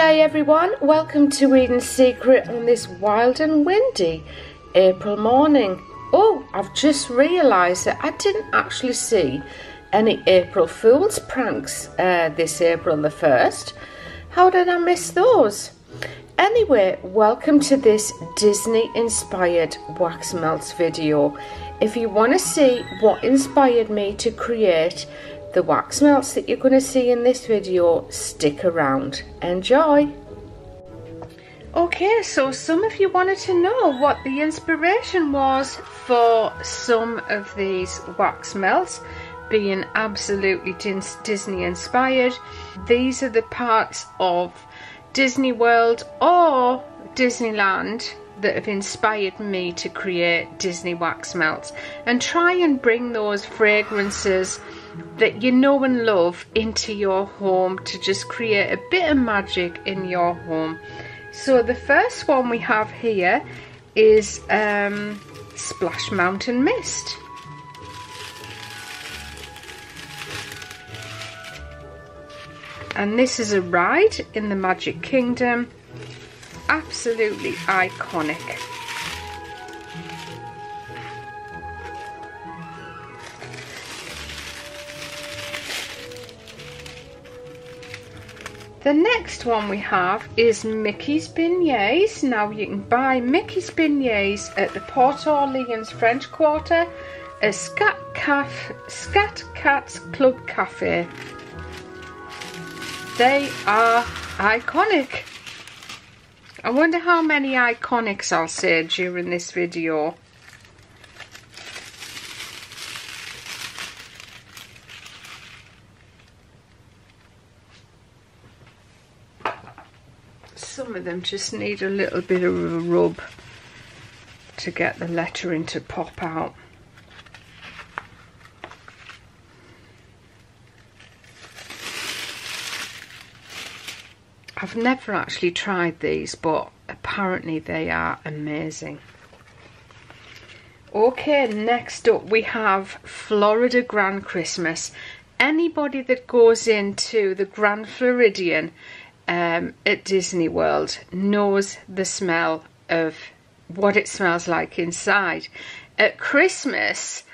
Hi everyone, welcome to Eden's Secret on this wild and windy April morning. Oh, I've just realised that I didn't actually see any April Fool's pranks uh, this April the 1st. How did I miss those? Anyway, welcome to this Disney inspired wax melts video. If you want to see what inspired me to create the wax melts that you're going to see in this video, stick around. Enjoy! Okay, so some of you wanted to know what the inspiration was for some of these wax melts being absolutely Disney inspired. These are the parts of Disney World or Disneyland that have inspired me to create Disney wax melts and try and bring those fragrances that you know and love into your home to just create a bit of magic in your home. So the first one we have here is um, Splash Mountain Mist. And this is a ride in the Magic Kingdom. Absolutely iconic. The next one we have is Mickey's Beignets. Now you can buy Mickey's Beignets at the Port Orleans French Quarter a Scat, Caf Scat Cat's Club Cafe. They are iconic. I wonder how many iconics I'll say during this video. Some of them just need a little bit of a rub to get the lettering to pop out. I've never actually tried these but apparently they are amazing. Okay, next up we have Florida Grand Christmas. Anybody that goes into the Grand Floridian um, at Disney World knows the smell of what it smells like inside. At Christmas,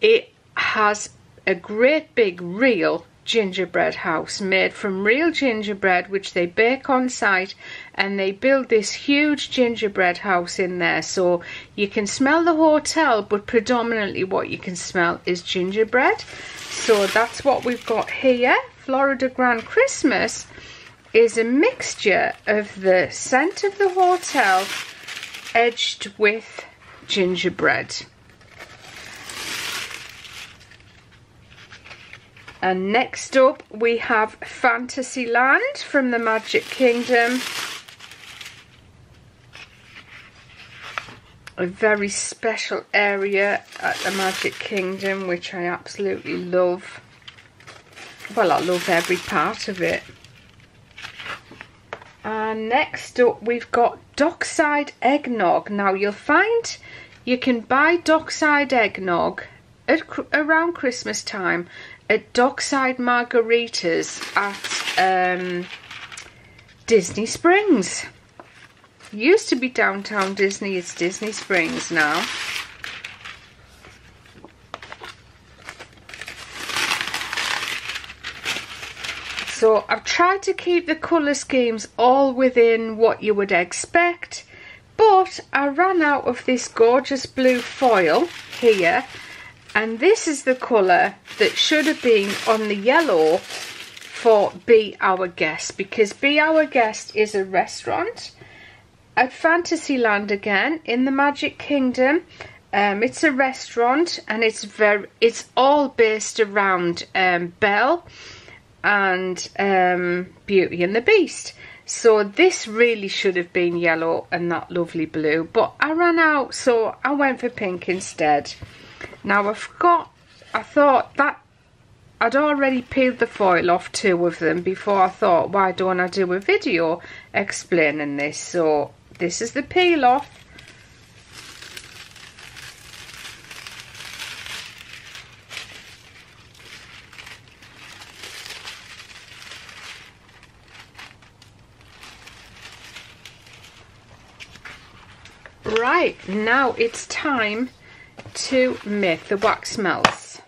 it has a great big real gingerbread house made from real gingerbread which they bake on site and they build this huge gingerbread house in there. So you can smell the hotel but predominantly what you can smell is gingerbread. So that's what we've got here. Florida Grand Christmas is a mixture of the scent of the hotel edged with gingerbread. And next up we have Fantasyland from the Magic Kingdom. A very special area at the Magic Kingdom which I absolutely love. Well, I love every part of it. And next up we've got Dockside Eggnog. Now you'll find you can buy Dockside Eggnog at, around Christmas time at Dockside Margaritas at um, Disney Springs. Used to be downtown Disney, it's Disney Springs now. So I've tried to keep the colour schemes all within what you would expect, but I ran out of this gorgeous blue foil here, and this is the colour that should have been on the yellow for Be Our Guest, because Be Our Guest is a restaurant at Fantasyland again in the Magic Kingdom. Um, it's a restaurant and it's very it's all based around um, Belle and um, Beauty and the Beast. So this really should have been yellow and that lovely blue. But I ran out, so I went for pink instead. Now I've got, I thought that I'd already peeled the foil off two of them before I thought, why don't I do a video explaining this? So this is the peel off. Right, now it's time to make the wax melts.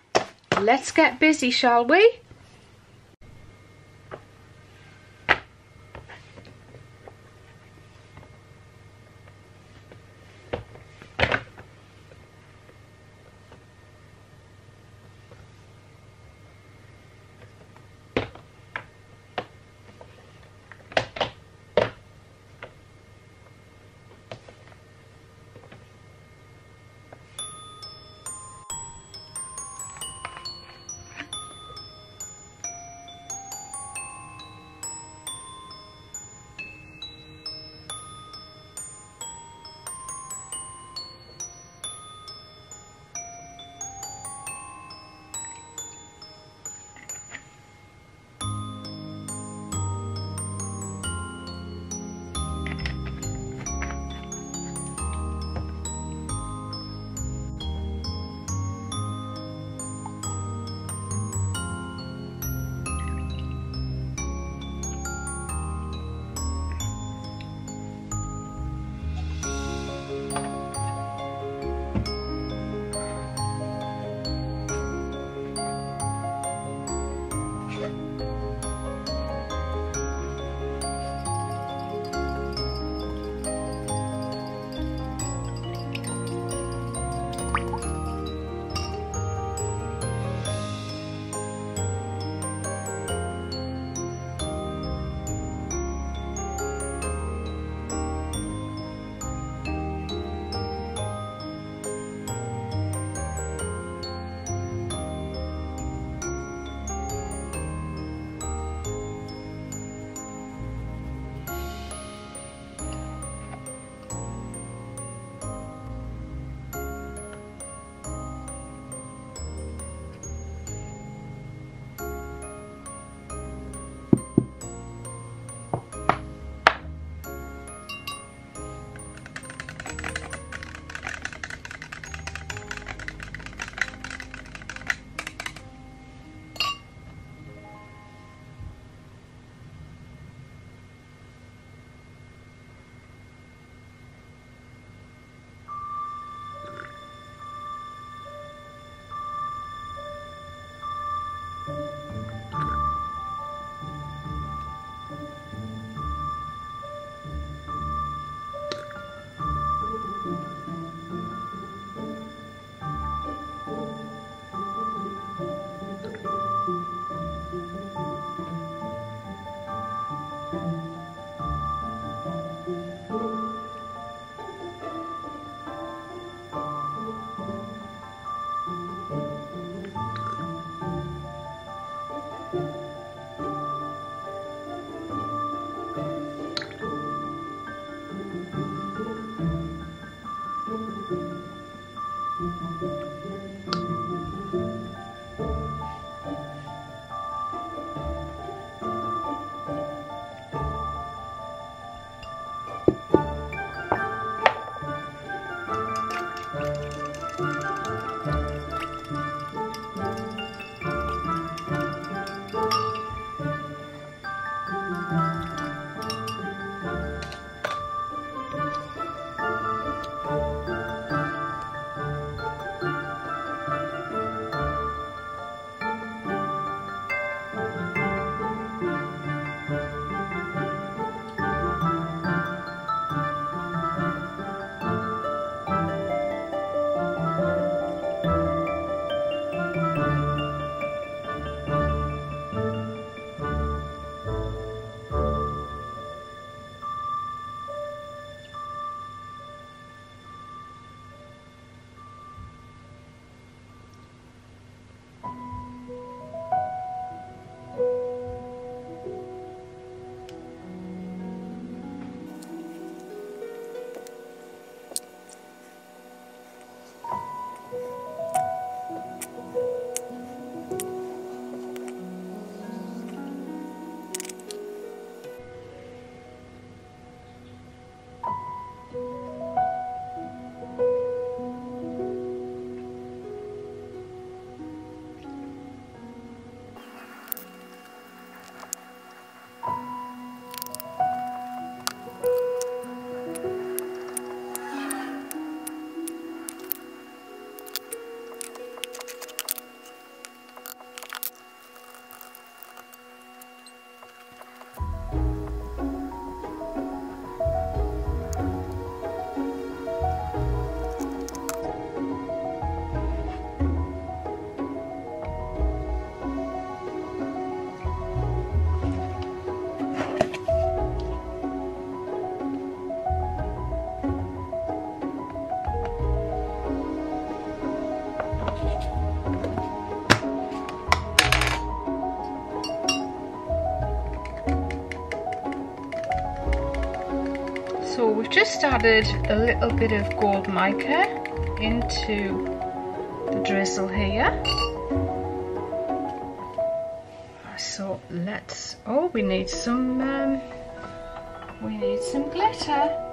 Let's get busy, shall we? Added a little bit of gold mica into the drizzle here. So let's, oh we need some, um, we need some glitter.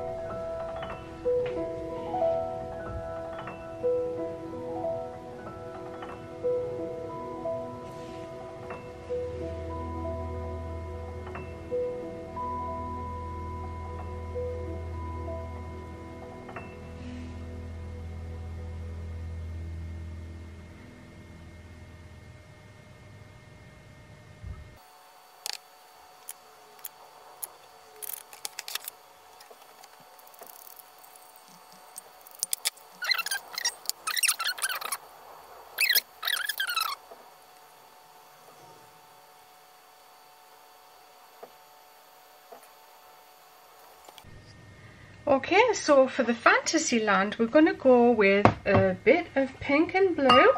Okay, so for the Fantasyland, we're going to go with a bit of pink and blue,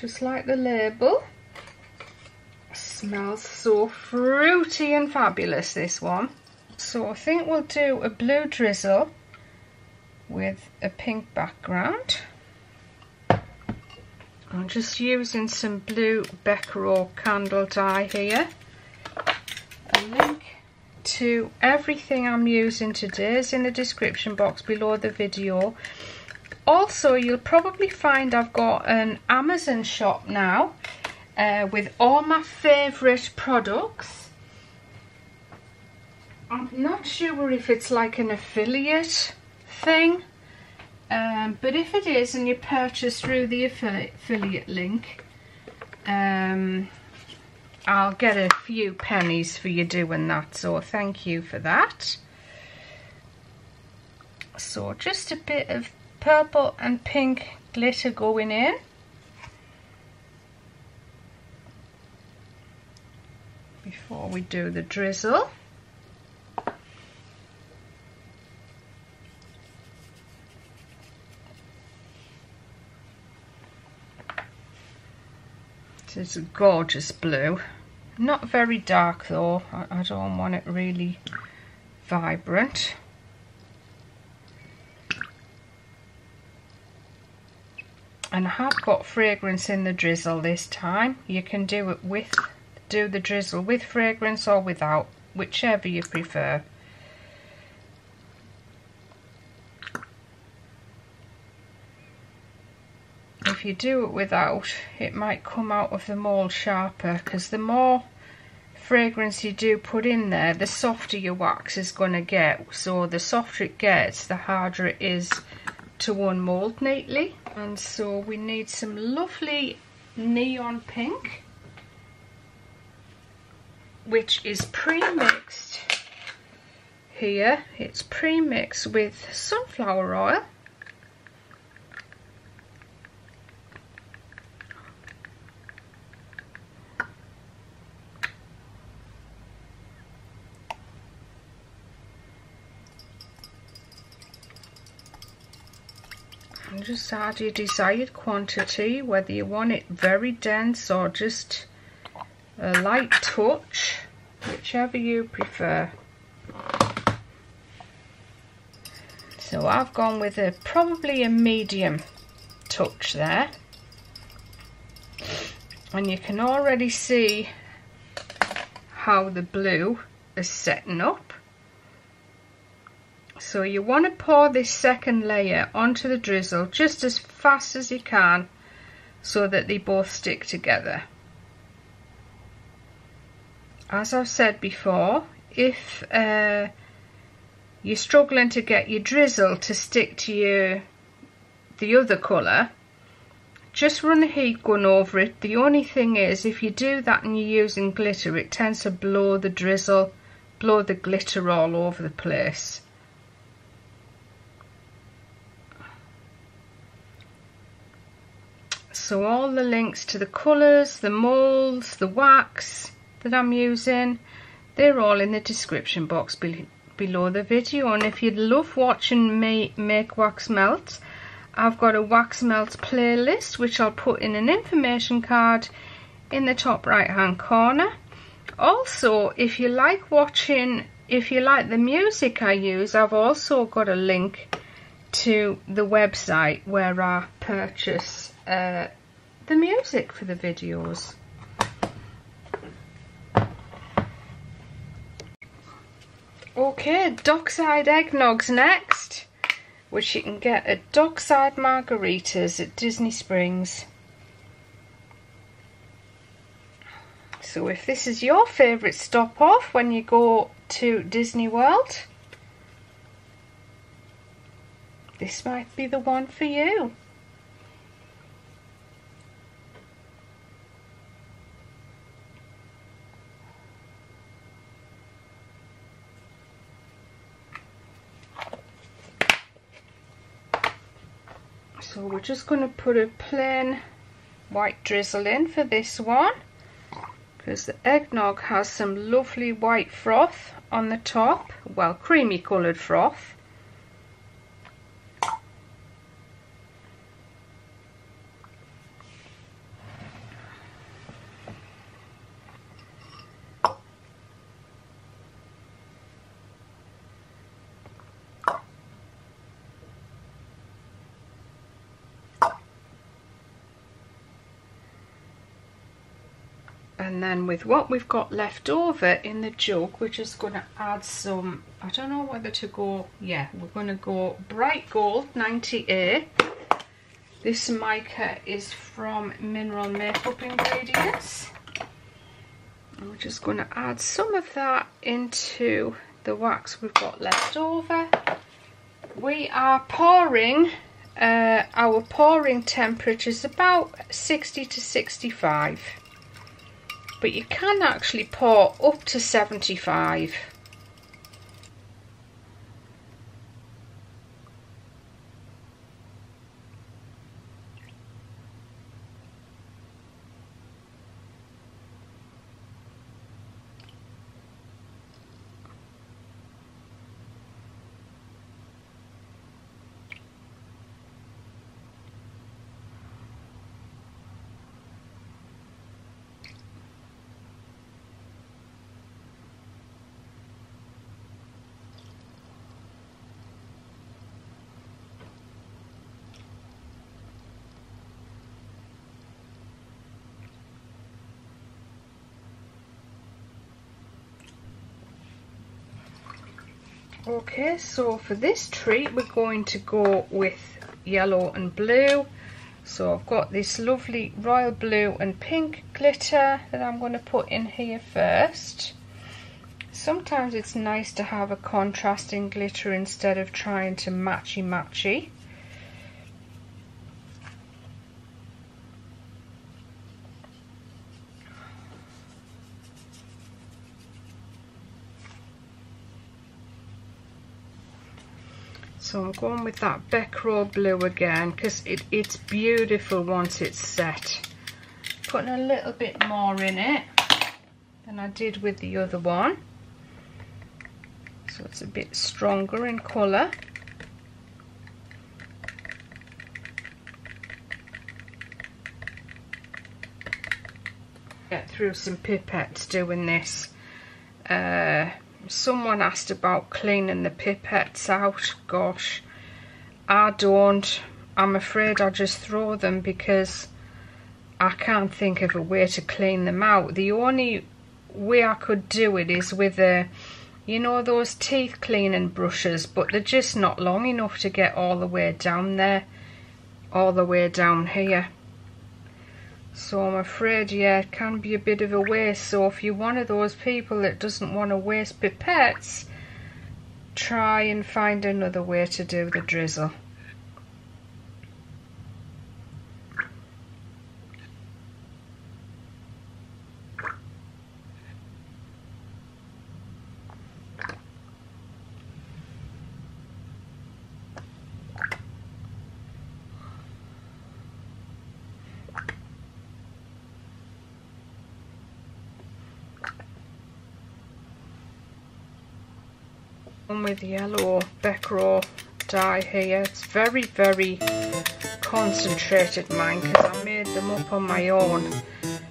just like the label. Smells so fruity and fabulous, this one. So I think we'll do a blue drizzle with a pink background. I'm just using some blue Baccarat candle dye here. To everything I'm using today is in the description box below the video. Also, you'll probably find I've got an Amazon shop now uh, with all my favourite products. I'm not sure if it's like an affiliate thing, um, but if it is and you purchase through the affiliate, link, um, I'll get a few pennies for you doing that, so thank you for that. So just a bit of purple and pink glitter going in. Before we do the drizzle. It's a gorgeous blue. Not very dark though. I, I don't want it really vibrant. And I have got fragrance in the drizzle this time. You can do it with, do the drizzle with fragrance or without, whichever you prefer. if you do it without it might come out of the mold sharper because the more fragrance you do put in there the softer your wax is going to get. So the softer it gets the harder it is to unmold neatly. And so we need some lovely neon pink which is pre-mixed here. It's pre-mixed with sunflower oil add your desired quantity whether you want it very dense or just a light touch whichever you prefer. So I've gone with a probably a medium touch there. And you can already see how the blue is setting up so you want to pour this second layer onto the drizzle just as fast as you can so that they both stick together. As I've said before, if uh, you're struggling to get your drizzle to stick to your the other colour, just run a heat gun over it. The only thing is, if you do that and you're using glitter, it tends to blow the drizzle, blow the glitter all over the place. So all the links to the colours, the moulds, the wax that I'm using, they're all in the description box be below the video. And if you'd love watching me make wax melts, I've got a wax melts playlist which I'll put in an information card in the top right hand corner. Also, if you like watching if you like the music I use, I've also got a link to the website where I purchase uh, the music for the videos. Okay, Dockside Eggnog's next, which you can get at Dockside Margaritas at Disney Springs. So if this is your favourite stop off when you go to Disney World, this might be the one for you. So just going to put a plain white drizzle in for this one because the eggnog has some lovely white froth on the top, well creamy coloured froth. And then with what we've got left over in the jug we're just going to add some I don't know whether to go yeah we're going to go bright gold 90A this mica is from mineral makeup ingredients. And we're just going to add some of that into the wax we've got left over. We are pouring uh, our pouring temperature is about 60 to 65 but you can actually pour up to 75 Okay, so for this treat we're going to go with yellow and blue. So I've got this lovely royal blue and pink glitter that I'm going to put in here first. Sometimes it's nice to have a contrasting glitter instead of trying to matchy matchy I'm going with that Bekro blue again because it, it's beautiful once it's set. Putting a little bit more in it than I did with the other one. So it's a bit stronger in colour. Get through some pipettes doing this. Uh, someone asked about cleaning the pipettes out. Gosh, I don't. I'm afraid I just throw them because I can't think of a way to clean them out. The only way I could do it is with a, you know, those teeth cleaning brushes, but they're just not long enough to get all the way down there, all the way down here. So I'm afraid, yeah, it can be a bit of a waste. So if you're one of those people that doesn't want to waste pipettes, try and find another way to do the drizzle. With yellow Bekro dye here. It's very, very concentrated mine because I made them up on my own.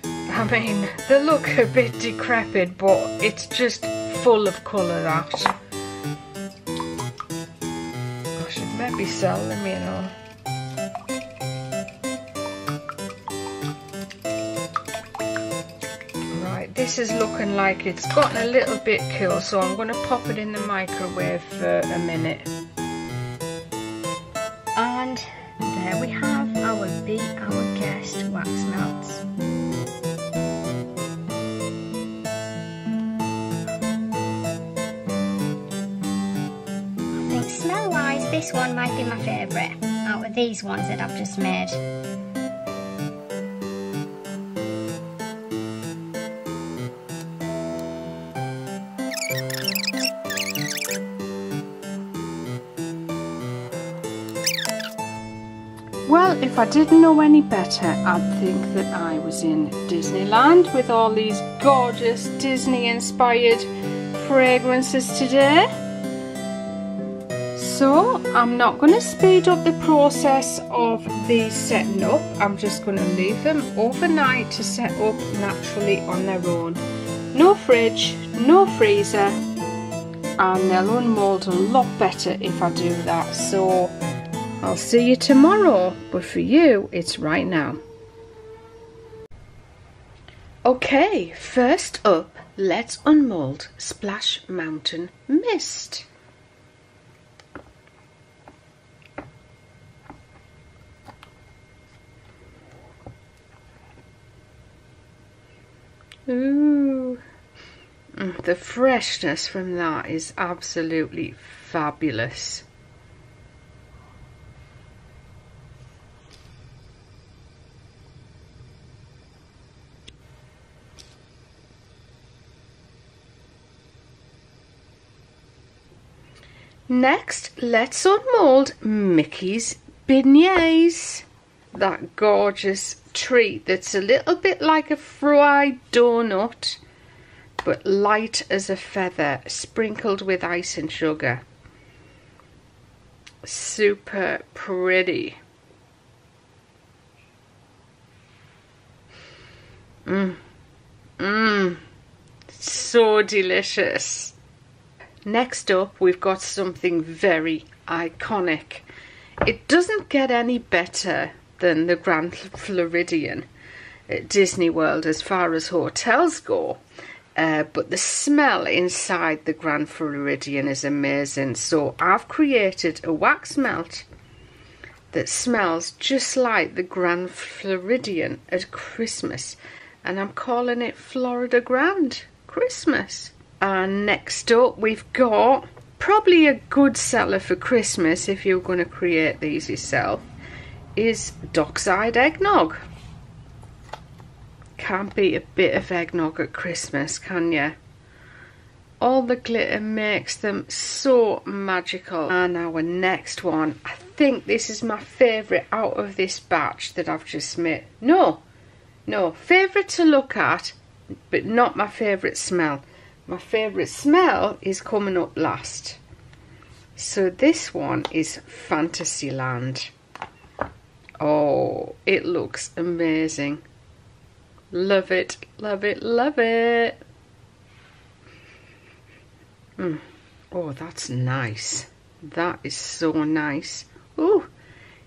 I mean, they look a bit decrepit, but it's just full of colour that. I should maybe sell them, you know. This is looking like it's gotten a little bit cool, so I'm going to pop it in the microwave for a minute. And there we have our Be Our Guest wax melts. I think smell wise this one might be my favourite out of these ones that I've just made. If I didn't know any better, I'd think that I was in Disneyland with all these gorgeous Disney inspired fragrances today. So, I'm not going to speed up the process of these setting up. I'm just going to leave them overnight to set up naturally on their own. No fridge, no freezer, and they'll unmold a lot better if I do that. So, I'll see you tomorrow, but for you, it's right now. Okay, first up, let's unmold Splash Mountain Mist. Ooh, Mm, the freshness from that is absolutely fabulous. Next, let's unmold Mickey's beignets. That gorgeous treat that's a little bit like a fried donut, but light as a feather, sprinkled with ice and sugar. Super pretty. Mmm. Mmm. So delicious. Next up, we've got something very iconic. It doesn't get any better than the Grand Floridian at Disney World as far as hotels go. Uh, but the smell inside the Grand Floridian is amazing. So I've created a wax melt that smells just like the Grand Floridian at Christmas. And I'm calling it Florida Grand Christmas. And next up we've got probably a good seller for Christmas if you're going to create these yourself is Dockside Eggnog. Can't beat a bit of eggnog at Christmas, can you? All the glitter makes them so magical. And our next one, I think this is my favourite out of this batch that I've just made. No, no, favourite to look at, but not my favourite smell. My favourite smell is coming up last. So this one is Fantasyland. Oh, it looks amazing. Love it, love it, love it. Mm. Oh, that's nice. That is so nice. Oh,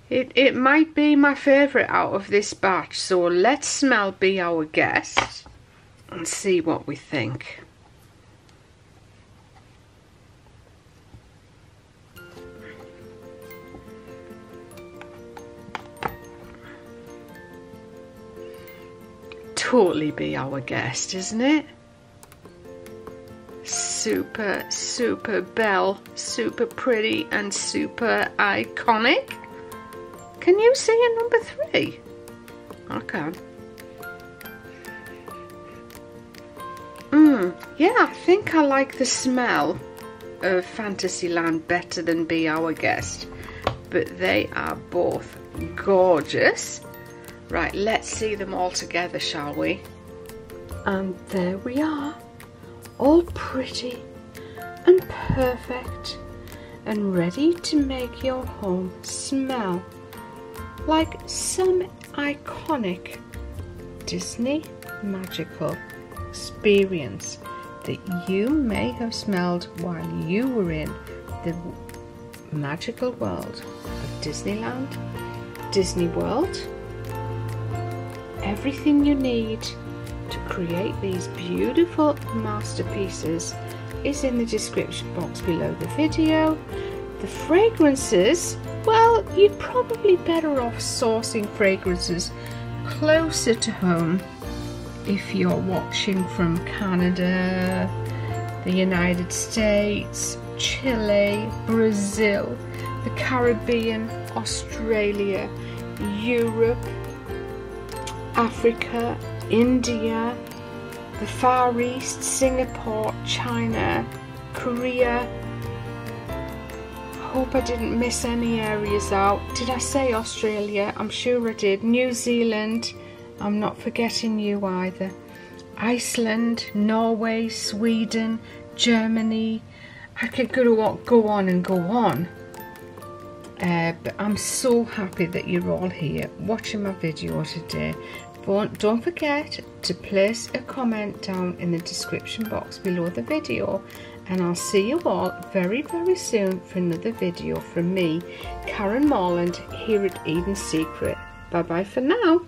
it, it might be my favourite out of this batch. So let's smell Be Our Guest and see what we think. Totally be our guest, isn't it? Super, super belle, super pretty and super iconic. Can you see a number three? I can. Mmm, yeah, I think I like the smell of Fantasyland better than Be Our Guest. But they are both gorgeous Right, let's see them all together, shall we? And there we are, all pretty and perfect and ready to make your home smell like some iconic Disney magical experience. that you may have smelled while you were in the magical world of Disneyland, Disney World. Everything you need to create these beautiful masterpieces is in the description box below the video. The fragrances, well, you're probably better off sourcing fragrances closer to home if you're watching from Canada, the United States, Chile, Brazil, the Caribbean, Australia, Europe, Africa, India, the Far East, Singapore, China, Korea. Hope I didn't miss any areas out. Did I say Australia? I'm sure I did. New Zealand. I'm not forgetting you either. Iceland, Norway, Sweden, Germany. I could go, go on and go on. Uh, but I'm so happy that you're all here watching my video today. Don't forget to place a comment down in the description box below the video and I'll see you all very very soon for another video from me, Karen Morland here at Eden Secret. Bye bye for now.